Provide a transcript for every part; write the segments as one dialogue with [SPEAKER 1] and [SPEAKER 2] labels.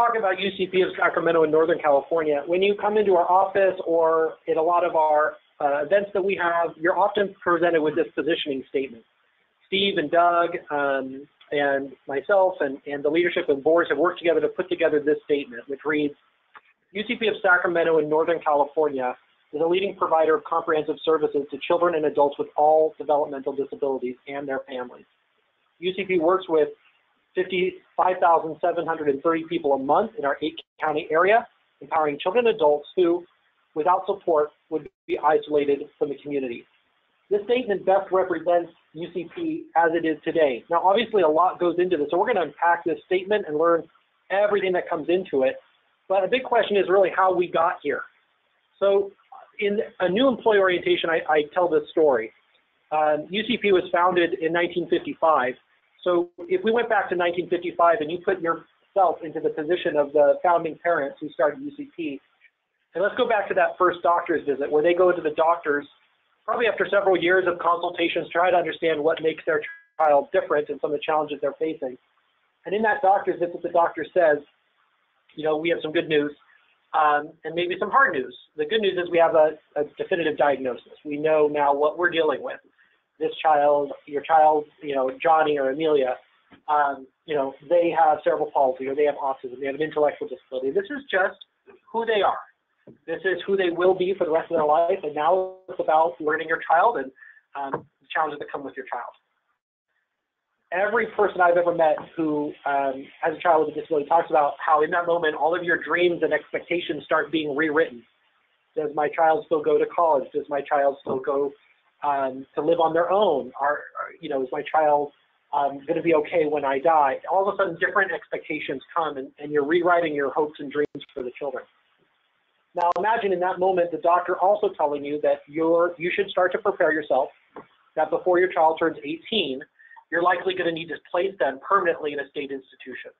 [SPEAKER 1] talk about UCP of Sacramento in Northern California, when you come into our office or in a lot of our uh, events that we have, you're often presented with this positioning statement. Steve and Doug um, and myself and, and the leadership and boards have worked together to put together this statement, which reads, UCP of Sacramento in Northern California is a leading provider of comprehensive services to children and adults with all developmental disabilities and their families. UCP works with 55,730 people a month in our eight county area, empowering children and adults who, without support, would be isolated from the community. This statement best represents UCP as it is today. Now, obviously, a lot goes into this, so we're going to unpack this statement and learn everything that comes into it. But a big question is really how we got here. So, in a new employee orientation, I, I tell this story. Um, UCP was founded in 1955. So, if we went back to 1955 and you put yourself into the position of the founding parents who started UCP, and let's go back to that first doctor's visit where they go to the doctors probably after several years of consultations, try to understand what makes their child different and some of the challenges they're facing. And in that doctor's visit, the doctor says, you know, we have some good news um, and maybe some hard news. The good news is we have a, a, definitive diagnosis. We know now what we're dealing with. This child, your child, you know, Johnny or Amelia, um, you know, they have cerebral palsy or they have autism, they have an intellectual disability. This is just who they are. This is who they will be for the rest of their life, and now it's about learning your child and um, the challenges that come with your child. Every person I've ever met who um, has a child with a disability talks about how in that moment all of your dreams and expectations start being rewritten. Does my child still go to college? Does my child still go um, to live on their own? Are, you know, is my child um, going to be okay when I die? All of a sudden, different expectations come, and, and you're rewriting your hopes and dreams for the children. Now imagine in that moment the doctor also telling you that you're, you should start to prepare yourself, that before your child turns 18, you're likely going to need to place them permanently in a state institution.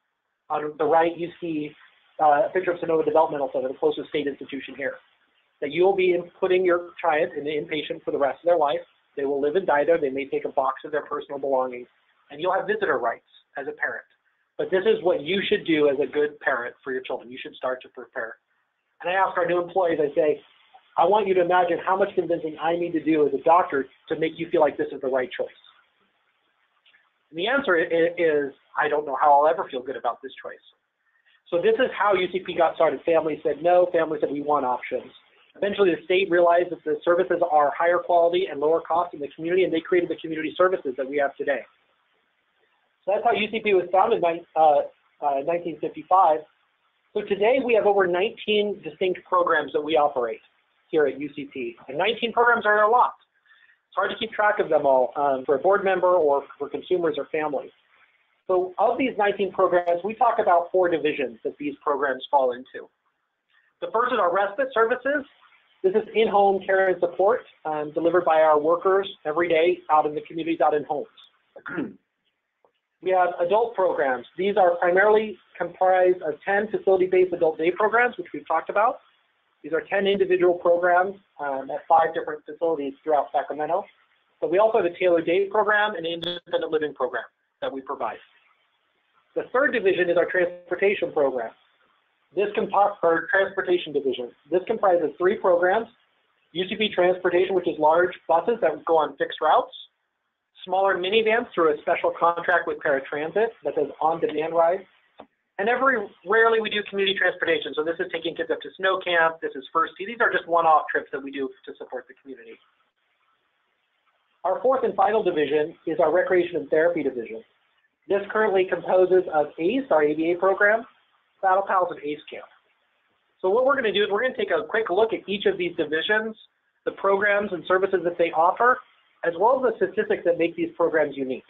[SPEAKER 1] On the right, you see uh, a picture of Sonoma Developmental Center, the closest state institution here. That you will be putting your child in the inpatient for the rest of their life. They will live and die there. They may take a box of their personal belongings, and you'll have visitor rights as a parent. But this is what you should do as a good parent for your children. You should start to prepare and I ask our new employees, I say, I want you to imagine how much convincing I need to do as a doctor to make you feel like this is the right choice. And the answer is, I don't know how I'll ever feel good about this choice. So this is how UCP got started. Families said no, families said we want options. Eventually the state realized that the services are higher quality and lower cost in the community and they created the community services that we have today. So that's how UCP was founded in uh, uh, 1955 so today we have over 19 distinct programs that we operate here at UCP. And 19 programs are a lot. It's hard to keep track of them all um, for a board member or for consumers or families. So of these 19 programs, we talk about four divisions that these programs fall into. The first is our respite services. This is in-home care and support um, delivered by our workers every day out in the communities, out in homes. We have adult programs. These are primarily comprised of 10 facility-based adult day programs, which we've talked about. These are 10 individual programs um, at five different facilities throughout Sacramento. But we also have a tailored day program and an independent living program that we provide. The third division is our transportation program. This our transportation division. This comprises three programs, UCP Transportation, which is large buses that go on fixed routes, smaller minivans through a special contract with Paratransit that does on-demand rides. And every rarely we do community transportation. So this is taking kids up to snow camp. This is first These are just one-off trips that we do to support the community. Our fourth and final division is our recreation and therapy division. This currently composes of ACE, our ABA program, Saddle Pals, and ACE Camp. So what we're going to do is we're going to take a quick look at each of these divisions, the programs and services that they offer, as well as the statistics that make these programs unique.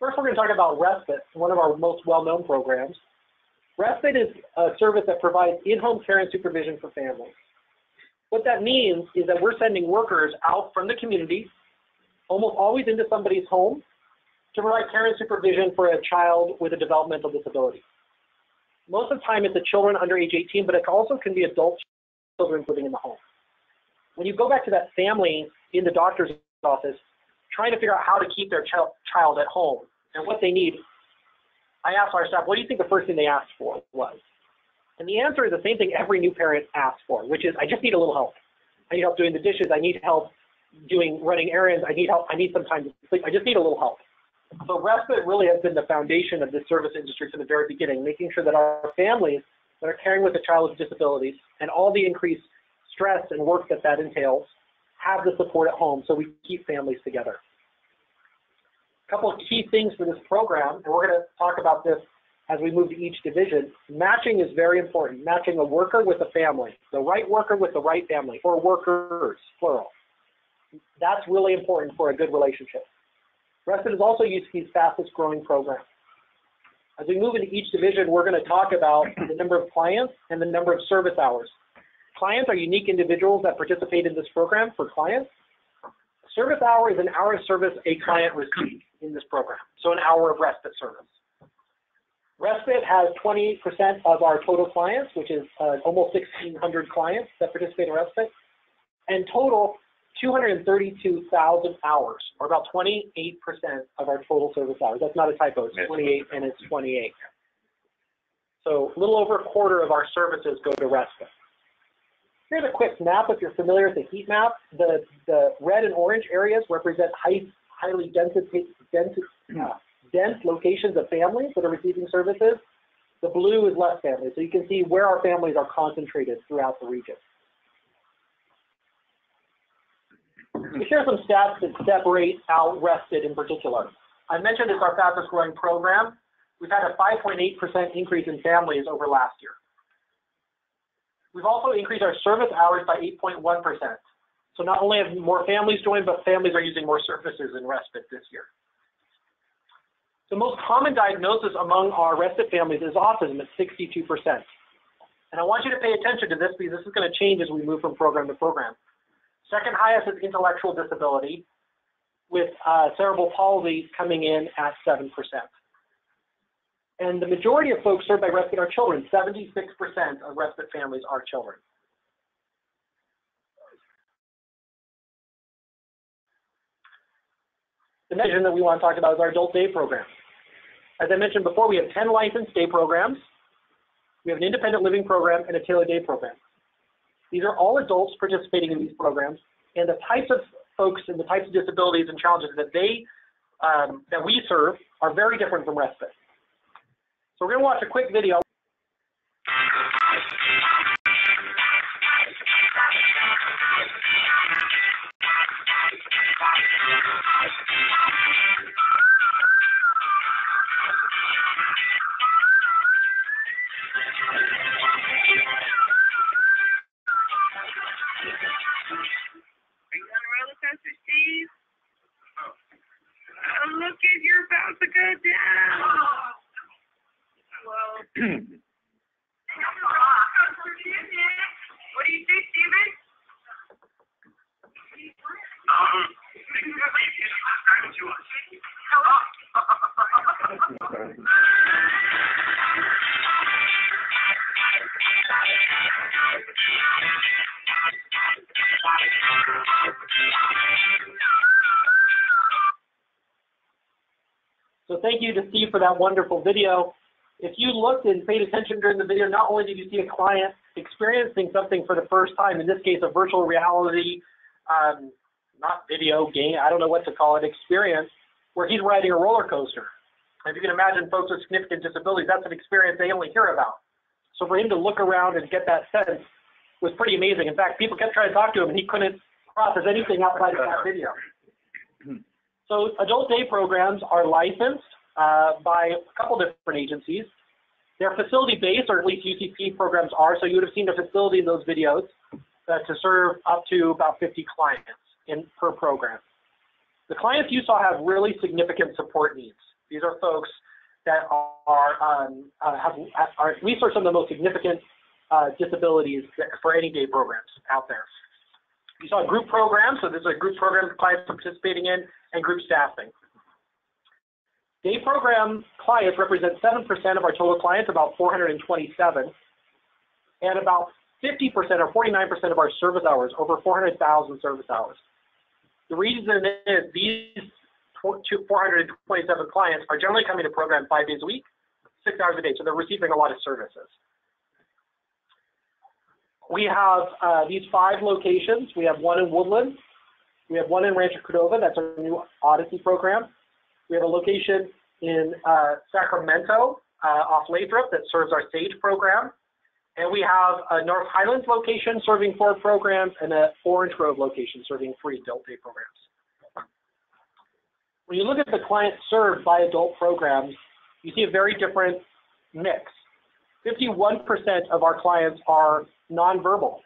[SPEAKER 1] First, we're going to talk about Respite, one of our most well-known programs. Respite is a service that provides in-home care and supervision for families. What that means is that we're sending workers out from the community, almost always into somebody's home, to provide care and supervision for a child with a developmental disability. Most of the time, it's the children under age 18, but it also can be adult children living in the home. When you go back to that family in the doctor's office trying to figure out how to keep their child, child at home and what they need. I asked our staff, what do you think the first thing they asked for was? And the answer is the same thing every new parent asks for, which is, I just need a little help. I need help doing the dishes. I need help doing running errands. I need help. I need some time to sleep. I just need a little help. So respite really has been the foundation of this service industry from the very beginning, making sure that our families that are caring with a child with disabilities and all the increased stress and work that that entails have the support at home so we keep families together. A couple of key things for this program, and we're going to talk about this as we move to each division. Matching is very important, matching a worker with a family, the right worker with the right family, or workers, plural. That's really important for a good relationship. Respite is also UCP's fastest growing program. As we move into each division, we're going to talk about the number of clients and the number of service hours. Clients are unique individuals that participate in this program for clients. Service hour is an hour of service a client receives in this program, so an hour of respite service. Respite has 28% of our total clients, which is uh, almost 1,600 clients that participate in Respite, and total 232,000 hours, or about 28% of our total service hours. That's not a typo, it's 28 and it's 28. So a little over a quarter of our services go to respite. Here's a quick map if you're familiar with the heat map. The, the red and orange areas represent high, highly dense, uh, dense locations of families that are receiving services. The blue is less families, so you can see where our families are concentrated throughout the region. We share some stats that separate out Respite in particular. I mentioned it's our fastest growing program. We've had a 5.8% increase in families over last year. We've also increased our service hours by 8.1%. So not only have more families joined, but families are using more services in respite this year. The most common diagnosis among our respite families is autism at 62%. And I want you to pay attention to this because this is going to change as we move from program to program. Second highest is intellectual disability, with uh, cerebral palsy coming in at 7%. And the majority of folks served by respite are children. 76% of respite families are children. The next that we want to talk about is our adult day program. As I mentioned before, we have 10 licensed day programs. We have an independent living program and a tailored day program. These are all adults participating in these programs, and the types of folks and the types of disabilities and challenges that they um, that we serve are very different from respite. So we're going to watch a quick video. Thank you to Steve for that wonderful video. If you looked and paid attention during the video, not only did you see a client experiencing something for the first time, in this case a virtual reality, um, not video game, I don't know what to call it, experience, where he's riding a roller coaster. If you can imagine folks with significant disabilities, that's an experience they only hear about. So for him to look around and get that sense was pretty amazing. In fact, people kept trying to talk to him and he couldn't process anything outside of that video. So adult day programs are licensed uh, by a couple different agencies. They're facility-based, or at least UCP programs are, so you would have seen the facility in those videos uh, to serve up to about 50 clients in per program. The clients you saw have really significant support needs. These are folks that are, um, uh, have, are at least some of the most significant uh, disabilities for any day programs out there. You saw group program, so this is a group program clients are participating in, and group staffing. Day program clients represent 7% of our total clients, about 427, and about 50% or 49% of our service hours, over 400,000 service hours. The reason is these 427 clients are generally coming to program five days a week six hours a day, so they're receiving a lot of services. We have uh, these five locations. We have one in Woodland. We have one in Rancho Cordova. That's our new Odyssey program. We have a location in uh, Sacramento uh, off Lathrop that serves our SAGE program. And we have a North Highlands location serving four programs and a Orange Grove location serving three adult day programs. When you look at the clients served by adult programs, you see a very different mix. 51% of our clients are nonverbal,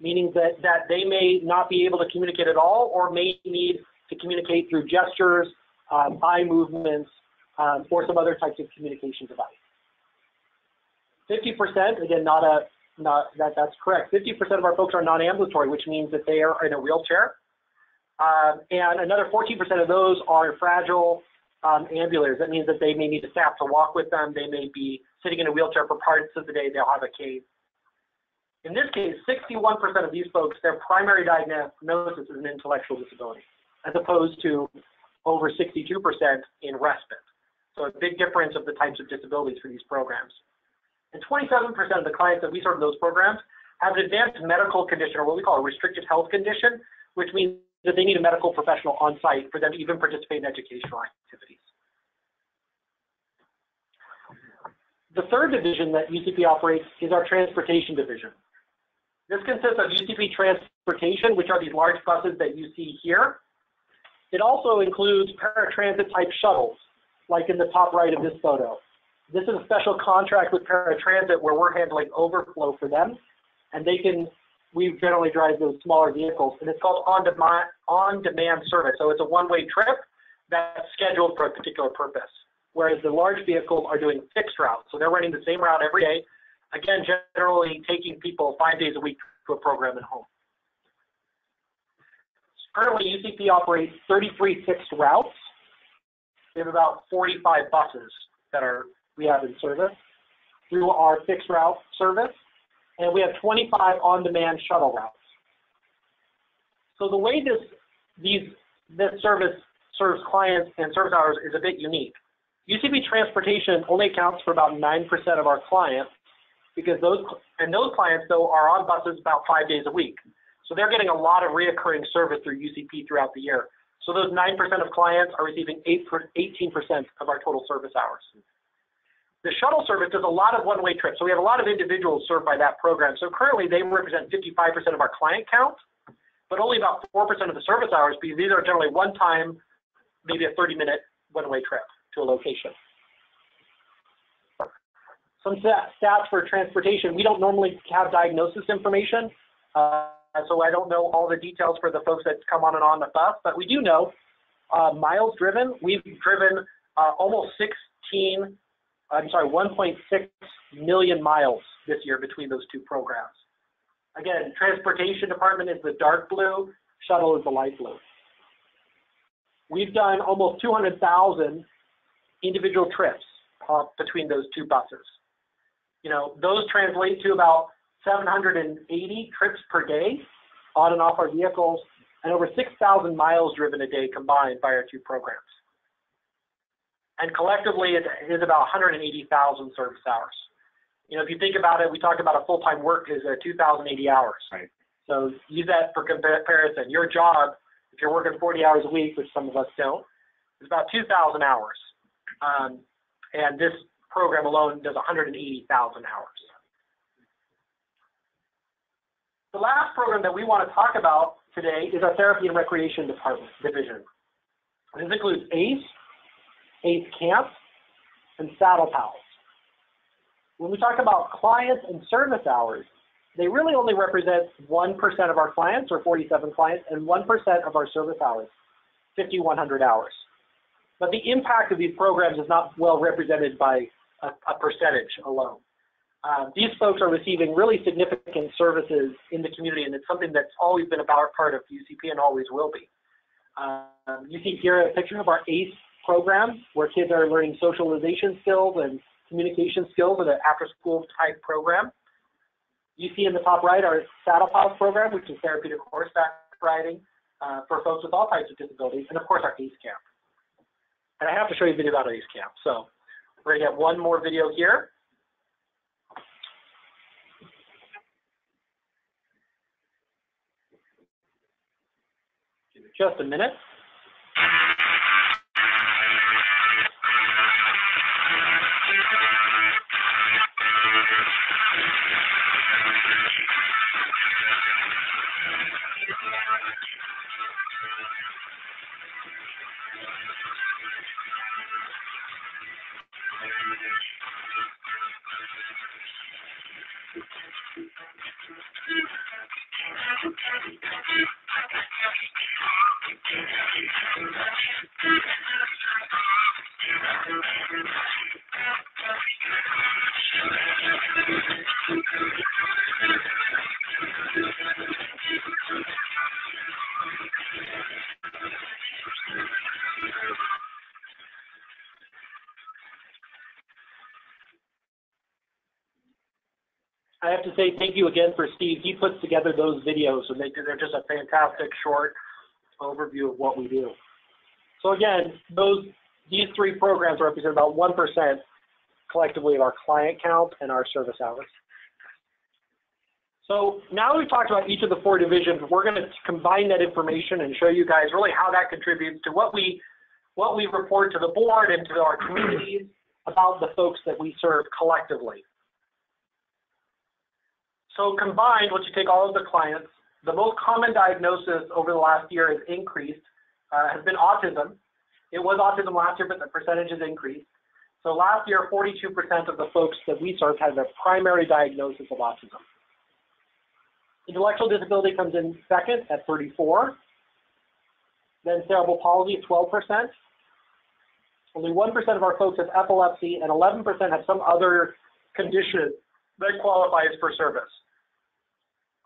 [SPEAKER 1] meaning that, that they may not be able to communicate at all or may need to communicate through gestures, um, eye movements, um, or some other types of communication device. 50%, again, not a, not that that's correct. 50% of our folks are non-ambulatory, which means that they are in a wheelchair. Um, and another 14% of those are fragile um, ambulars. That means that they may need a staff to walk with them. They may be sitting in a wheelchair for parts of the day. They'll have a cane. In this case, 61% of these folks, their primary diagnosis is an intellectual disability, as opposed to over 62% in respite. So a big difference of the types of disabilities for these programs. And 27% of the clients that we serve in those programs have an advanced medical condition, or what we call a restricted health condition, which means that they need a medical professional on site for them to even participate in educational activities. The third division that UCP operates is our transportation division. This consists of UCP transportation, which are these large buses that you see here. It also includes paratransit type shuttles, like in the top right of this photo. This is a special contract with paratransit where we're handling overflow for them, and they can, we generally drive those smaller vehicles, and it's called on-demand on -demand service. So it's a one-way trip that's scheduled for a particular purpose, whereas the large vehicles are doing fixed routes. So they're running the same route every day, again, generally taking people five days a week to a program at home. Currently, UCP operates 33 fixed routes. We have about 45 buses that are we have in service through our fixed route service, and we have 25 on-demand shuttle routes. So the way this these this service serves clients and service hours is a bit unique. UCP Transportation only accounts for about 9% of our clients because those and those clients though are on buses about five days a week. So they're getting a lot of reoccurring service through UCP throughout the year. So those 9% of clients are receiving 8 18% of our total service hours. The shuttle service does a lot of one-way trips. So we have a lot of individuals served by that program. So currently they represent 55% of our client count, but only about 4% of the service hours because these are generally one time, maybe a 30-minute one-way trip to a location. Some stats for transportation. We don't normally have diagnosis information, uh, so I don't know all the details for the folks that come on and on the bus, but we do know uh, miles driven. We've driven uh, almost 16, I'm sorry, 1.6 million miles this year between those two programs. Again, transportation department is the dark blue, shuttle is the light blue. We've done almost 200,000 individual trips uh, between those two buses you know, those translate to about 780 trips per day on and off our vehicles and over 6,000 miles driven a day combined by our two programs. And collectively, it is about 180,000 service hours. You know, if you think about it, we talked about a full-time work is uh, 2,080 hours.
[SPEAKER 2] Right.
[SPEAKER 1] So use that for comparison. Your job, if you're working 40 hours a week, which some of us don't, is about 2,000 hours. Um, and this program alone does 180,000 hours. The last program that we want to talk about today is our Therapy and Recreation Department Division. This includes ACE, ACE Camp, and Saddle Pals. When we talk about clients and service hours, they really only represent 1% of our clients, or 47 clients, and 1% of our service hours, 5,100 hours. But the impact of these programs is not well represented by a, a percentage alone. Um, these folks are receiving really significant services in the community, and it's something that's always been a part of UCP and always will be. Um, you see here a picture of our ACE program, where kids are learning socialization skills and communication skills in an after-school type program. You see in the top right our Saddle Pals program, which is therapeutic horseback riding uh, for folks with all types of disabilities, and of course our ACE camp. And I have to show you a video about ACE camp. So We're gonna get one more video here. Just a minute. I have to say thank you again for Steve. He puts together those videos and they, they're just a fantastic short overview of what we do. So again, those these three programs represent about 1% collectively of our client count and our service hours. So now we've talked about each of the four divisions, we're going to combine that information and show you guys really how that contributes to what we what we report to the board and to our communities about the folks that we serve collectively. So combined, once you take all of the clients, the most common diagnosis over the last year has increased, uh, has been autism. It was autism last year, but the percentage has increased. So last year, 42% of the folks that we served had their primary diagnosis of autism. Intellectual disability comes in second at 34. Then cerebral palsy at 12%. Only 1% of our folks have epilepsy, and 11% have some other condition that qualifies for service.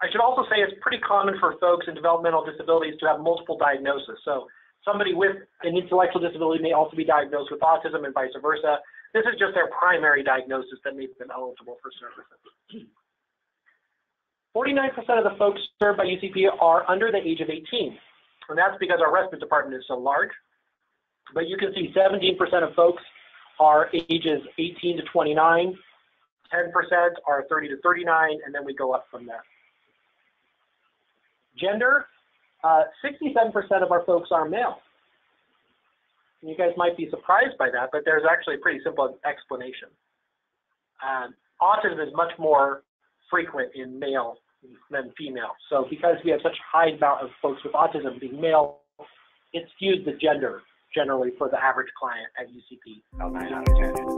[SPEAKER 1] I should also say it's pretty common for folks in developmental disabilities to have multiple diagnoses. So somebody with an intellectual disability may also be diagnosed with autism and vice versa. This is just their primary diagnosis that makes them eligible for service. 49% of the folks served by UCP are under the age of 18. And that's because our respite department is so large. But you can see 17% of folks are ages 18 to 29, 10% are 30 to 39, and then we go up from there. Gender, 67% uh, of our folks are male. And you guys might be surprised by that, but there's actually a pretty simple explanation. Um, autism is much more frequent in male than female. So because we have such a high amount of folks with autism being male, it skews the gender generally for the average client at UCP, about 9 out of 10.